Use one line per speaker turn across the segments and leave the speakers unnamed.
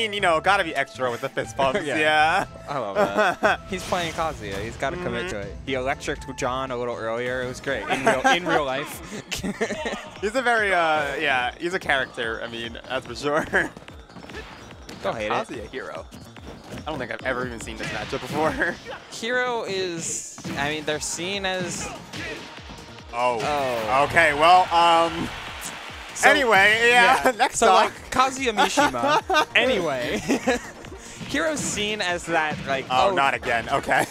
mean, you know, gotta be extra with the fist bumps.
Yeah.
yeah.
I love that. He's playing Kazuya. He's got to commit
Mm-hmm.
to it. He electric John a little earlier. It was great in real, in real life.
He's a very, uh, yeah, he's a character. I mean, that's for sure.
Don't hate it.
Kazuya hero. I don't think I've ever even seen this matchup before.
Hero is, I mean, they're seen as.
oh.
Oh.
Okay. Well, um.
So-
anyway, yeah. Next
so
talk.
like Kazuya Mishima. anyway, Hero's seen as that like.
oh, not again. Okay.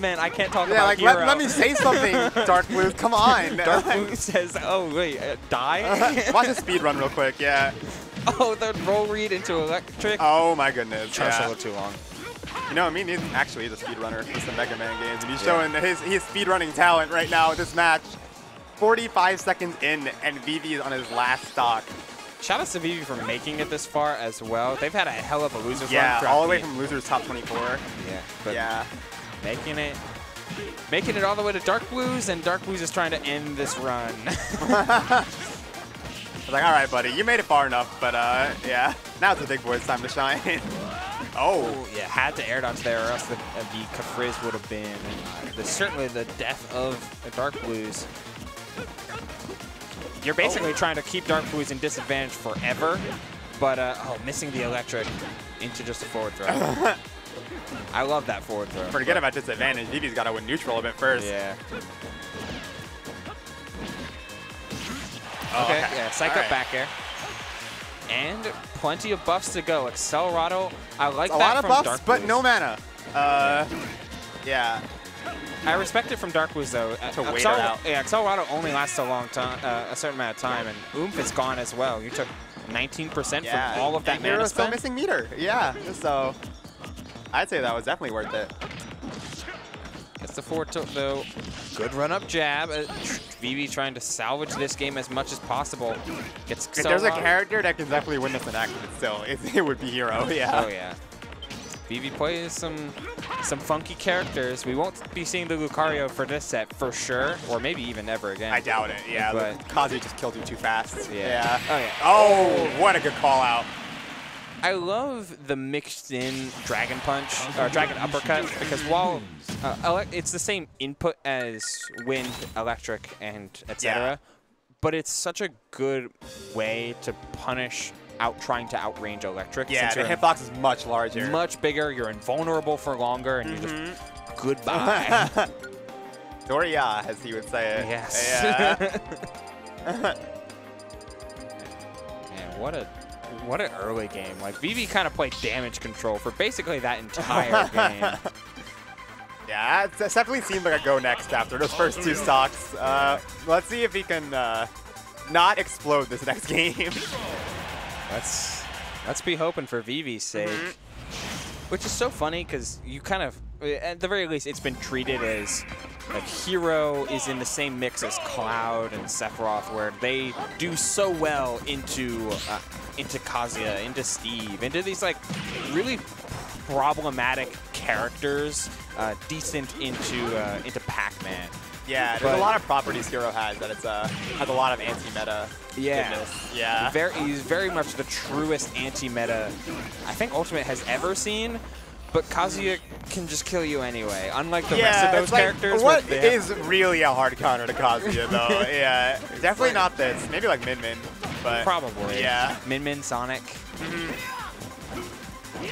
man, I can't talk
yeah,
about
like
Hero.
let, let me say something, Dark Blue. Come on.
Dark Blue says, "Oh wait, uh, die."
Watch a speed run real quick. Yeah.
oh, the roll read into electric.
Oh my goodness.
Charged a
Yeah.
little too long.
You know, I mean, he's actually he's a speedrunner for some Mega Man games, and he's
Yeah.
showing his his speedrunning talent right now with this match. 45 seconds in, and Vivi is on his last stock.
Shout out to Vivi for making it this far as well. They've had a hell of a losers
Yeah, all the way from losers top 24.
Yeah, but
Yeah.
making it, making it all the way to Dark Blues, and Dark Blues is trying to end this run.
I was like, all right, buddy, you made it far enough, but uh, yeah, now it's the big boys' time to shine. oh,
yeah, had to air dodge there, or else the, uh, the Kafrizz would have been the, certainly the death of the Dark Blues. You're basically trying to keep Dark Blues in disadvantage forever, but uh, oh, missing the electric into just a forward throw. I love that forward throw.
forget about disadvantage. Vivi's got to win neutral a bit first.
Yeah.
Oh,
Okay, yeah, psych
All
up
right.
back air. And plenty of buffs to go. Accelerado, I like that.
A
that
lot of
from
buffs,
Dark
but no mana. Uh, yeah.
I respect it from Dark Blues though. Uh,
To wait it
Accel-
out.
Yeah, Accelerado only lasts a long time, uh, a certain amount of time, and Oomph is gone as well. You took 19%
Yeah.
from all of that
and
mana
Hero's still missing meter. Yeah, so I'd say that was definitely worth it.
Gets the forward tilt though. Good run up jab. Uh, Vivi trying to salvage this game as much as possible. Gets
If there's a character that can definitely win this in action, still, it, it would be Hero. Yeah.
Oh yeah. Vivi plays some some funky characters. We won't be seeing the Lucario for this set for sure, or maybe even ever again.
I doubt it. Yeah,
But-
Kazu just killed you too fast.
Yeah. Oh, yeah.
Oh, what a good call out.
I love the mixed in Dragon Punch, or Dragon Uppercut, because while uh, it's the same input as Wind, Electric, and etc.,
Yeah.
but it's such a good way to punish out trying to outrange Electric.
Yeah,
since
the
you're
hitbox is much larger.
much bigger, you're invulnerable for longer, and you
Mm-hmm.
just goodbye.
Doria, as he would say it.
Yes.
Yeah.
Man, what a what an early game. Like Vivi kind of played damage control for basically that entire game.
yeah, it's- it definitely seemed like a go next after those first two stocks. Uh, let's see if he can uh, not explode this next game.
Let's let's be hoping for Vivi's sake. Which is so funny because you kind of, at the very least, it's been treated as like Hero is in the same mix as Cloud and Sephiroth, where they do so well into uh, into Kazuya, into Steve, into these like really problematic characters, uh, decent into uh, into Pac-Man.
Yeah, there's
But-
a lot of properties Hero has that it's uh, has a lot of anti-meta
Yeah.
goodness. Yeah.
Very, he's very much the truest anti-meta I think Ultimate has ever seen. But Kazuya can just kill you anyway, unlike the rest of those
like,
characters.
What is really a hard counter to Kazuya, though? yeah, definitely not this. Maybe like Min Min, but
probably?
Yeah.
Min Min Sonic.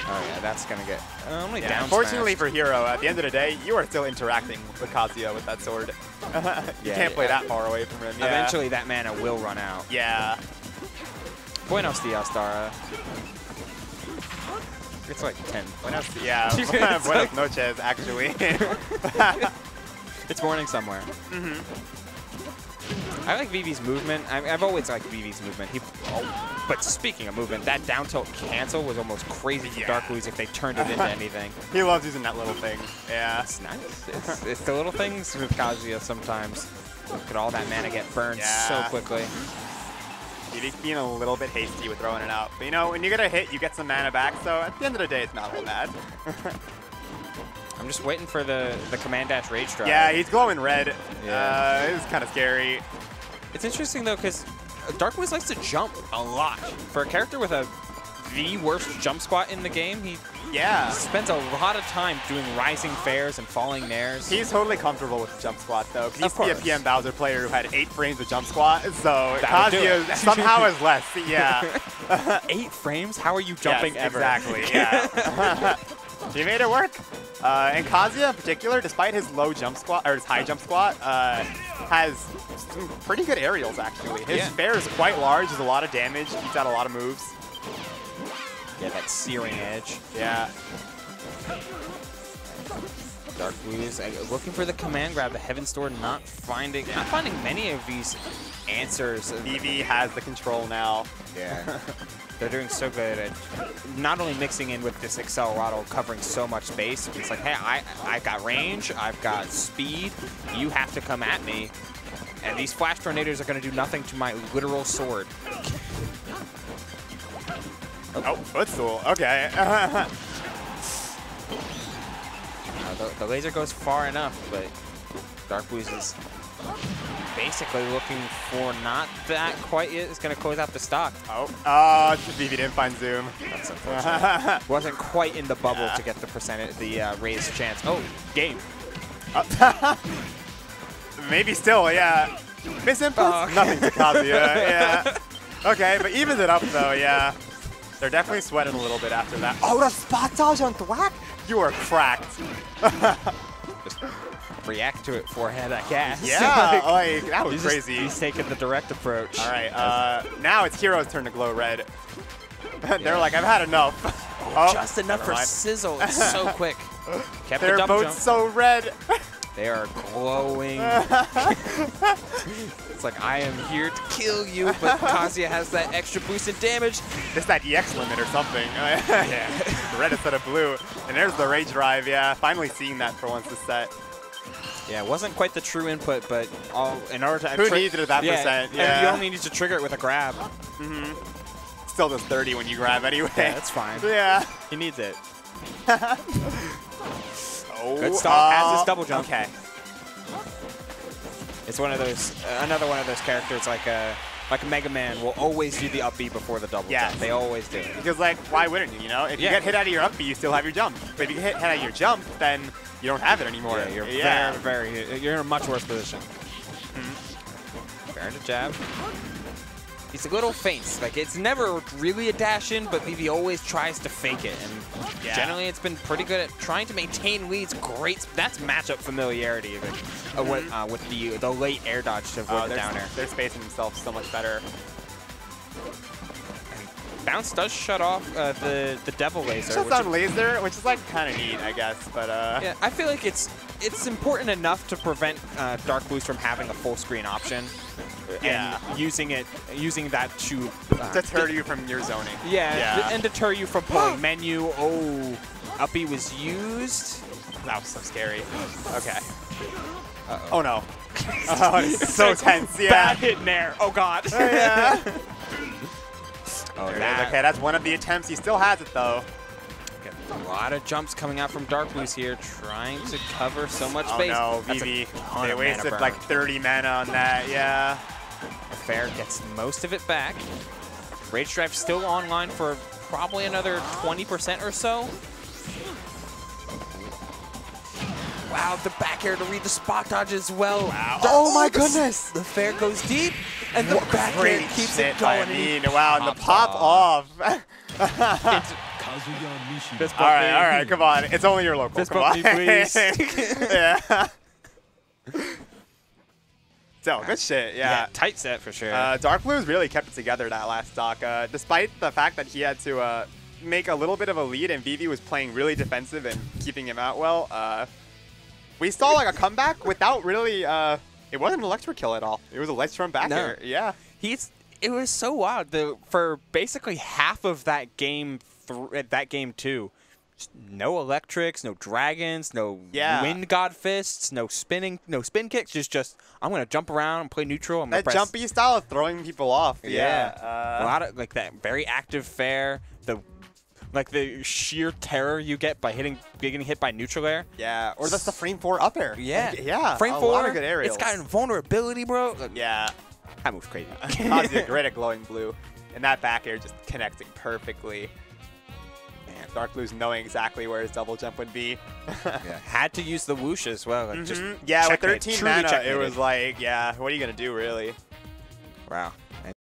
Oh yeah, that's gonna get uh, only
Yeah,
down.
unfortunately
smashed.
for Hero, at the end of the day, you are still interacting with Kazuya with that sword. you
Yeah,
can't play that far away from him. Yeah.
eventually that mana will run out.
Yeah.
Buenos dias, Dara. It's like 10.
Buenos, yeah. Buenos
like-
noches, actually.
It's morning somewhere. I like Vivi's movement. I, I've always liked Vivi's movement. He, oh, but speaking of movement, that down tilt cancel was almost crazy for
Yeah.
Dark Blues if they turned it into anything.
he loves using that little thing. Yeah.
It's nice. It's, it's the little things with Kazuya sometimes. Look at all that mana get burned so
Yeah.
quickly.
He's being a little bit hasty with throwing it out. But you know, when you get a hit, you get some mana back. So at the end of the day, it's not all bad.
I'm just waiting for the, the Command Dash Rage Drive.
yeah, he's glowing red.
Yeah.
Uh, it's kind of scary.
It's interesting though because Dark Blues likes to jump a lot. For a character with a the worst jump squat in the game. He
Yeah.
spends a lot of time doing rising fairs and falling nairs.
He's totally comfortable with jump squat though. He
Of
used to be a. PM Bowser player who had eight frames of jump squat, so
That would do
Kazuya somehow has less. Yeah.
Eight frames? How are you jumping
yes,
ever?
Exactly. Yeah. he made it work. Uh, and Kazuya in particular, despite his low jump squat or his high jump squat, uh, has some pretty good aerials actually. His
Yeah.
fair is quite large, does a lot of damage, keeps out a lot of moves.
yeah, that searing edge.
Yeah.
Dark Blues uh, looking for the command grab. The Heaven Store not finding not finding many of these answers.
Vivi has the control now.
Yeah. They're doing so good at not only mixing in with this Accelerado covering so much space, it's like, hey, I, I've got range, I've got speed, you have to come at me. And these flash tornadoes are going to do nothing to my literal sword.
Oh, footstool. Okay.
Uh, the, the laser goes far enough, but Dark Blues is basically looking for not that quite yet. It's going to close out the stock.
oh, uh, Vivi didn't find Zoom.
That's unfortunate. Wasn't quite in the bubble
Yeah.
to get the percentage, the uh, raised chance. Oh, game.
Maybe still, yeah. Misinputs?
Oh, okay.
Nothing to Kazuya, yeah. Okay, but evens it up though, yeah. They're definitely sweating a little bit after that. Oh, the spot dodge on Thwack? You are cracked.
Just react to it forehead, I guess.
Yeah,
Like,
like, that was
he's just-
crazy.
he's taking the direct approach.
All right, uh, now it's Hero's turn to glow red. They're
Yeah.
like, I've had enough. Oh,
Just enough for
mind.
sizzle. It's so quick. Kept the
They're both
jump.
so red.
They are glowing. it's like I am here to kill you, but Kazuya has that extra boost in damage.
It's that EX limit or something. yeah. Red instead of blue. And there's the Rage Drive, yeah. Finally seeing that for once this set.
Yeah, it wasn't quite the true input, but all in order to
Who needs it at that
yeah,
percent? Yeah.
you only need to trigger it with a grab. Mm -hmm.
Still does 30 when you grab anyway.
Yeah, that's fine.
Yeah.
He needs it.
Oh,
Good start, has his
uh,
double jump.
Okay.
It's one of those, uh, another one of those characters like a, like a Mega Man will always do the up B before the double
Yes.
jump. They always do.
Because, like, why wouldn't you, you know? If you get hit out of your up B, you still have your jump. But if you get hit out of your jump, then you don't have it anymore.
Yeah, you're
yeah.
very, very, you're in a much worse position.
Mm-hmm.
Fair to jab. He's a little faint. Like it's never really a dash in, but Vivi always tries to fake it, and
Yeah.
generally it's been pretty good at trying to maintain leads. Great, that's matchup familiarity like, uh, with, uh, with the the late air dodge to avoid
Oh,
the down air.
they're spacing themselves so much better.
Bounce does shut off uh, the the devil laser. Which
on
is-
laser, which is, like, kind of neat, I guess. But, uh,
Yeah, I feel like it's it's important enough to prevent uh, Dark Blues from having a full screen option.
Yeah.
And using it, using that to uh,
deter you from your zoning.
Yeah,
Yeah.
and deter you from pulling menu. Oh, uppy was used.
That was so scary. Okay.
Uh-oh.
Oh, no. oh, it's so tense, yeah.
Bad hit in there. Oh god.
yeah.
oh,
There it is.
that.
Okay, that's one of the attempts. He still has it, though.
A lot of jumps coming out from Dark Blues here, trying to cover so much space.
Oh,
space.
no,
That's a
Vivi. They wasted, like, 30 mana on that, yeah.
Fair gets most of it back. Rage Drive still online for probably another 20% or so. Wow, the back air to read the spot dodge as well.
Wow. Oh my
the
goodness.
The fair goes deep, and the back air keeps it going.
I
and
mean, wow, and the pop off.
It's-
Kazuya Mishima.
Fist
all
bump
right,
me.
all right, come on. It's only your local.
Fist
come
bump
on.
me, please.
yeah. So, good shit,
Yeah,
yeah.
tight set for sure.
Uh, Dark Blues really kept it together that last stock, uh, despite the fact that he had to uh, make a little bit of a lead and Vivi was playing really defensive and keeping him out well. Uh, we saw like a comeback without really. Uh, it wasn't an electric kill at all. It was a ledge from back
No.
air. Yeah.
He's it was so wild. The for basically half of that game, th- that game two, no electrics, no dragons, no
Yeah.
wind god fists, no spinning, no spin kicks. Just just I'm gonna jump around and play neutral. I'm gonna
That
press,
jumpy style of throwing people off.
Yeah,
Yeah.
a
Uh,
lot of like that very active fair. The like the sheer terror you get by hitting getting hit by neutral air.
yeah. Or that's the frame four up air.
Yeah,
Like, yeah.
Frame
a
four.
lot of good aerials.
It's got invulnerability, bro. Like,
Yeah.
that moves crazy.
Kazuya great at glowing blue. And that back air just connecting perfectly. Man, Dark Blue's knowing exactly where his double jump would be.
yeah, had to use the whoosh as well. Like just
Mhm. yeah, with 13
truly
mana, it was like, yeah, what are you going to do, really?
wow.